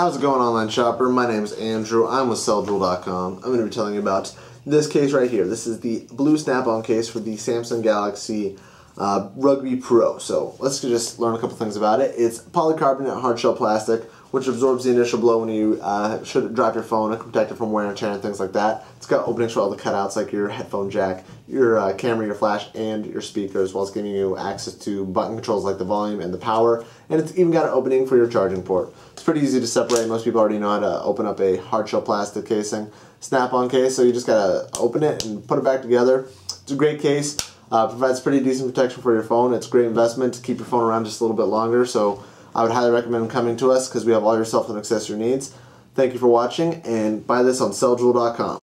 How's it going, online shopper? My name is Andrew. I'm with CellJewel.com. I'm going to be telling you about this case right here. This is the blue snap-on case for the Samsung Galaxy uh, Rugby Pro. So let's just learn a couple things about it. It's polycarbonate hard shell plastic, which absorbs the initial blow when you uh, should drop your phone and protect it from wear and tear and things like that. It's got openings for all the cutouts like your headphone jack, your uh, camera, your flash, and your speaker, as well as giving you access to button controls like the volume and the power. And it's even got an opening for your charging port. It's pretty easy to separate. Most people already know how to open up a hard shell plastic casing, snap-on case, so you just gotta open it and put it back together. It's a great case. Uh, provides pretty decent protection for your phone. It's a great investment to keep your phone around just a little bit longer. So I would highly recommend coming to us because we have all your cell phone accessory needs. Thank you for watching and buy this on celljewel.com.